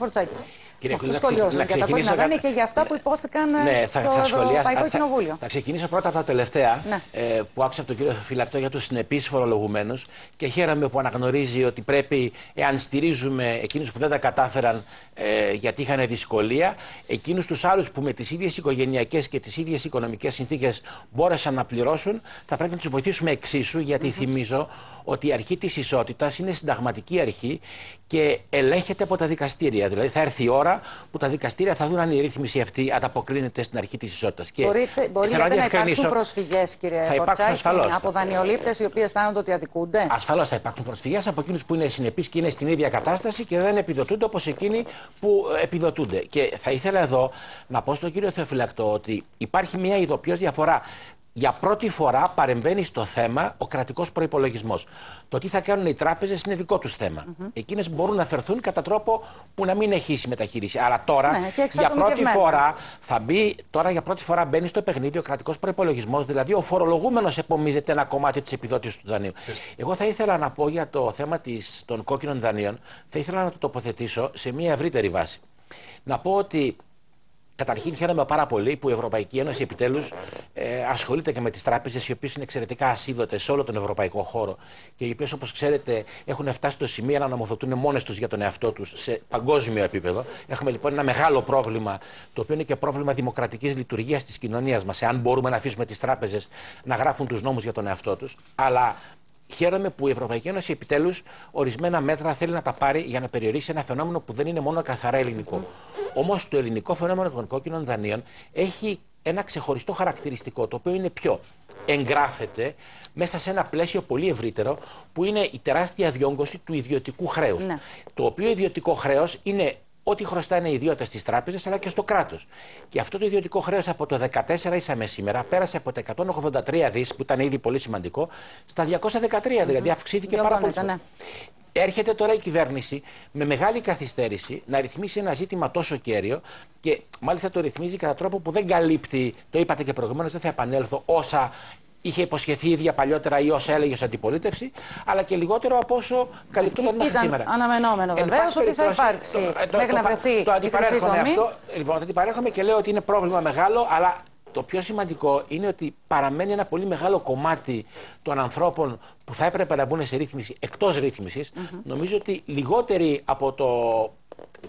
Forza Κύριε Αυτό Κουλίδα, σχολιάζω να για τα ξεκινήσω κόκκινα δάνεια κα- και για αυτά που υπόθηκαν ε, Ναι, στο θα, θα σχολιάσω. Ευρωπαϊκό θα- θα- Κοινοβούλιο. Θα ξεκινήσω πρώτα τα τελευταία Ναι. ε, που άκουσα από τον κύριο Φυλακτό για τους συνεπείς φορολογουμένους και χαίρομαι που αναγνωρίζει ότι πρέπει, εάν στηρίζουμε εκείνους που δεν τα κατάφεραν ε, γιατί είχαν δυσκολία, εκείνους τους άλλους που με τις ίδιες οικογενειακές και τις ίδιες οικονομικές συνθήκες μπόρεσαν να πληρώσουν, θα πρέπει να τους βοηθήσουμε εξίσου, γιατί θυμίζω ότι η αρχή της ισότητας είναι συνταγματική αρχή και ελέγχεται από τα δικαστήρια. Δηλαδή θα έρθει η ώρα που τα δικαστήρια θα δουν αν η ρύθμιση αυτή ανταποκρίνεται στην αρχή της ισότητας. Και Μπορείτε, μπορεί θέλω λέτε, να διευκρινίσω- υπάρξουν προσφυγές, κύριε Θα υπάρξουν Φορτσάκη, ασφαλώς. από δανειολήπτες οι οποίοι αισθάνονται ότι αδικούνται; Ασφαλώς θα υπάρχουν προσφυγές από εκείνους που είναι συνεπείς και είναι στην ίδια κατάσταση και δεν επιδοτούνται όπως εκείνοι που ε, επιδοτούνται. Και θα ήθελα εδώ να πω στον κύριο Θεοφυλακτό ότι υπάρχει μια ειδοποιώς διαφορά. Για πρώτη φορά παρεμβαίνει στο θέμα ο κρατικός προπολογισμό. Το τι θα κάνουν οι τράπεζες είναι δικό τους θέμα. Mm-hmm. Εκείνες μπορούν να φερθούν κατά τρόπο που να μην έχει συμμεταχείριση. Αλλά τώρα Ναι, και για πρώτη εξατομικευμένα. φορά θα μπει, τώρα για πρώτη φορά μπαίνει στο παιχνίδι ο κρατικός προπολογισμό, δηλαδή ο φορολογούμενος επομίζεται ένα κομμάτι της επιδότησης του δανείου. Εγώ θα ήθελα να πω για το θέμα της, των κόκκινων δανείων, θα ήθελα να το τοποθετήσω σε μια ευρύτερη βάση. Να πω ότι Καταρχήν χαίρομαι πάρα πολύ που η Ευρωπαϊκή Ένωση επιτέλους ε, ασχολείται και με τις τράπεζες, οι οποίες είναι εξαιρετικά ασίδωτες σε όλο τον ευρωπαϊκό χώρο και οι οποίες, όπως ξέρετε, έχουν φτάσει στο σημείο να νομοθετούν μόνες τους για τον εαυτό τους σε παγκόσμιο επίπεδο. Έχουμε λοιπόν ένα μεγάλο πρόβλημα, το οποίο είναι και πρόβλημα δημοκρατικής λειτουργίας της κοινωνίας μας, εάν μπορούμε να αφήσουμε τις τράπεζες να γράφουν τους νόμους για τον εαυτό τους. Αλλά Χαίρομαι που η Ευρωπαϊκή Ένωση επιτέλους ορισμένα μέτρα θέλει να τα πάρει για να περιορίσει ένα φαινόμενο που δεν είναι μόνο καθαρά ελληνικό. Όμως το ελληνικό φαινόμενο των κόκκινων δανείων έχει ένα ξεχωριστό χαρακτηριστικό, το οποίο είναι ποιο. Εγγράφεται μέσα σε ένα πλαίσιο πολύ ευρύτερο, που είναι η τεράστια διόγκωση του ιδιωτικού χρέους. Ναι. Το οποίο ιδιωτικό χρέος είναι ό,τι χρωστάνε οι ιδιώτες στις τράπεζες αλλά και στο κράτος. Και αυτό το ιδιωτικό χρέος από το 14 ήσαμε σήμερα πέρασε από τα 183 δις, που ήταν ήδη πολύ σημαντικό, στα 213, δηλαδή αυξήθηκε πάρα πολύ. Διωγγώνεται, ναι. Έρχεται τώρα η κυβέρνηση με μεγάλη καθυστέρηση να ρυθμίσει ένα ζήτημα τόσο κέριο και μάλιστα το ρυθμίζει κατά τρόπο που δεν καλύπτει, το είπατε και προηγουμένως, δεν θα επανέλθω, όσα είχε υποσχεθεί η ίδια παλιότερα ή όσα έλεγε ως αντιπολίτευση, αλλά και λιγότερο από όσο καλυπτόταν μέχρι Ήταν σήμερα. αναμενόμενο Εν βεβαίως πάση ότι θα περιπτώσει, υπάρξει το- το- μέχρι το- να το- βρεθεί Το η αντιπαρέρχομαι χρυσή τομή. αυτό. Λοιπόν, το αντιπαρέρχομαι και λέω ότι είναι πρόβλημα μεγάλο, αλλά το πιο σημαντικό είναι ότι παραμένει ένα πολύ μεγάλο κομμάτι των ανθρώπων που θα έπρεπε να μπουν σε ρύθμιση εκτός ρύθμισης. Νομίζω ότι λιγότεροι από το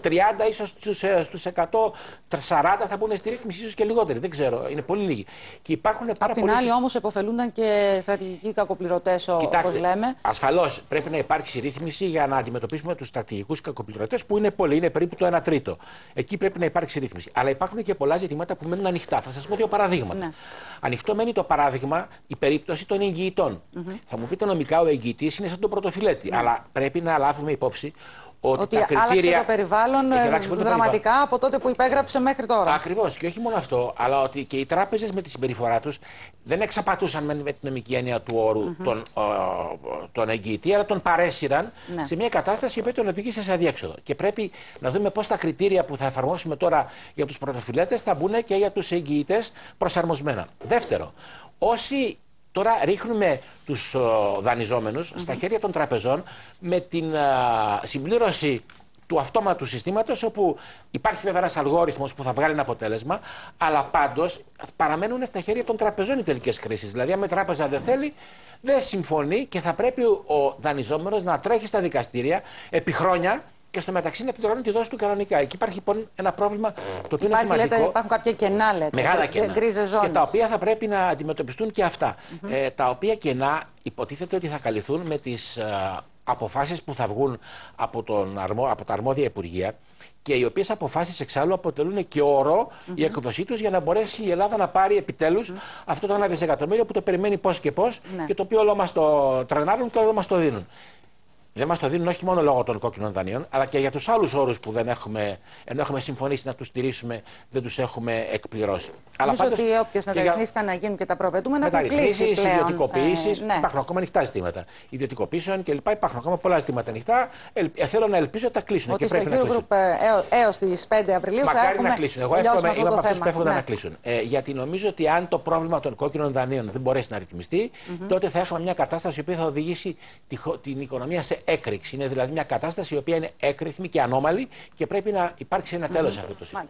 30 ίσως στους, ε, στους 100, 40 θα μπουν στη ρύθμιση, ίσως και λιγότεροι. Δεν ξέρω, είναι πολύ λίγοι. Και υπάρχουν πάρα Απ' την πολλοί άλλη, όμως, επωφελούνταν και στρατηγικοί κακοπληρωτές, όπως λέμε. Ασφαλώς πρέπει να υπάρξει ρύθμιση για να αντιμετωπίσουμε τους στρατηγικούς κακοπληρωτές που είναι πολλοί, είναι περίπου το 1 τρίτο. Εκεί πρέπει να υπάρξει ρύθμιση. Αλλά υπάρχουν και πολλά ζητήματα που μένουν ανοιχτά. Θα σας πω δύο παραδείγματα. Ναι. Ανοιχτό μένει το παράδειγμα η περίπτωση των εγγυητών. Θα μου πείτε νομικά ο εγγυητής είναι σαν τον πρωτοφιλέτη. Αλλά πρέπει να λάβουμε υπόψη ότι, Ότι τα άλλαξε κριτήρια. το περιβάλλον Έχει ε, αλλάξει πολύ το δραματικά από τότε που υπέγραψε μέχρι τώρα. Ακριβώς. Και όχι μόνο αυτό, αλλά ότι και οι τράπεζες με τη συμπεριφορά τους δεν εξαπατούσαν με, με την νομική έννοια του όρου τον, ο, τον εγγυητή, αλλά τον παρέσυραν Ναι. σε μια κατάσταση η οποία τον οδήγησε σε αδιέξοδο. Και πρέπει να δούμε πώς τα κριτήρια που θα εφαρμόσουμε τώρα για τους πρωτοφυλέτε θα μπουν και για τους εγγυητές προσαρμοσμένα. Δεύτερο, όσοι Τώρα ρίχνουμε τους ο, δανειζόμενους στα χέρια των τραπεζών με την α, συμπλήρωση του αυτόματου συστήματος όπου υπάρχει βέβαια ένας αλγόριθμος που θα βγάλει ένα αποτέλεσμα αλλά πάντως παραμένουν στα χέρια των τραπεζών οι τελικές κρίσεις. Δηλαδή αν η τράπεζα δεν θέλει δεν συμφωνεί και θα πρέπει ο δανειζόμενος να τρέχει στα δικαστήρια επί χρόνια και στο μεταξύ να πληρώνει τη δόση του κανονικά. Εκεί υπάρχει λοιπόν ένα πρόβλημα το οποίο Υπάρχει, είναι σημαντικό. λέτε, υπάρχουν κάποια κενά, λέτε. Μεγάλα ε, κενά. γκρίζες Και ζώνες. τα οποία θα πρέπει να αντιμετωπιστούν και αυτά. Ε, τα οποία κενά υποτίθεται ότι θα καλυφθούν με τις αποφάσεις που θα βγουν από, τον αρμο, από τα αρμόδια υπουργεία και οι οποίες αποφάσεις εξάλλου αποτελούν και όρο η έκδοσή τους για να μπορέσει η Ελλάδα να πάρει επιτέλους αυτό το ένα δισεκατομμύριο που το περιμένει πώς και πώς Ναι. και το οποίο όλο μας το τρενάρουν και όλο μας το δίνουν. Δεν μας το δίνουν όχι μόνο λόγω των κόκκινων δανείων, αλλά και για τους άλλους όρους που δεν έχουμε, ενώ έχουμε συμφωνήσει να τους στηρίσουμε, δεν τους έχουμε εκπληρώσει. Αλλά Νομίζω πάντως ότι όποιες και για- μεταρρυθμίσεις ήταν να γίνουν και τα προαπαιτούμενα έχουν κλείσει Μεταρρυθμίσεις, πλέον. ιδιωτικοποιήσει. Ε, ναι. Υπάρχουν ακόμα ανοιχτά ζητήματα. Ιδιωτικοποίησεων κλπ. Υπάρχουν ακόμα πολλά ζητήματα ανοιχτά. Ελ, ε, θέλω να ελπίζω ότι θα κλείσουν Ότι και στο πρέπει να κλείσουν. Eurogroup έως τις 5 Απριλίου θα Μακάρι έχουμε να κλείσουν. Εγώ τελειώσει εύχομαι, με είμαι αυτό από το αυτού που θέμα. εύχονται Ναι. να κλείσουν. Ε, γιατί νομίζω ότι αν το πρόβλημα των κόκκινων δανείων δεν μπορέσει να ρυθμιστεί, τότε θα έχουμε μια κατάσταση η οποία θα οδηγήσει τη χω- την οικονομία σε έκρηξη. Είναι δηλαδή μια κατάσταση η οποία είναι έκρηθμη και ανώμαλη και πρέπει να υπάρξει ένα τέλος mm -hmm. σε αυτό το σύστημα.